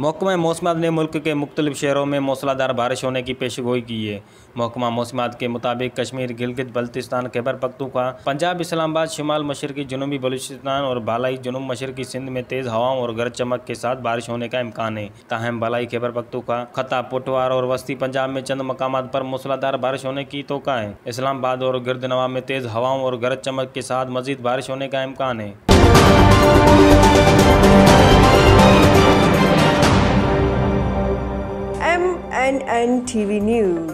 महकमा मौसमात ने मुल्क के मुख्तलिफ़ शहरों में मौसलाधार बारिश होने की पेशगोई की है। महकमा मौसमात के मुताबिक कश्मीर, गिलगित, बल्तिस्तान, खैबर पख्तूखा पंजाब, इस्लामाबाद, शुमाल मशरकी, जनूबी बलूचिस्तान और बालाई जनूब मशरकी सिंध में तेज़ हवाओं और गरज चमक के साथ बारिश होने का इम्कान है। ताहम बालाई, खैबर पख्तूखा खता पुटवार और वस्ती पंजाब में चंद मकाम पर मौसलाधार बारिश होने की तो है। इस्लामाबाद और गिरदनवा में तेज़ हवाओं और गरज चमक के साथ मजीद बारिश होने का इम्कान है। NNTV News.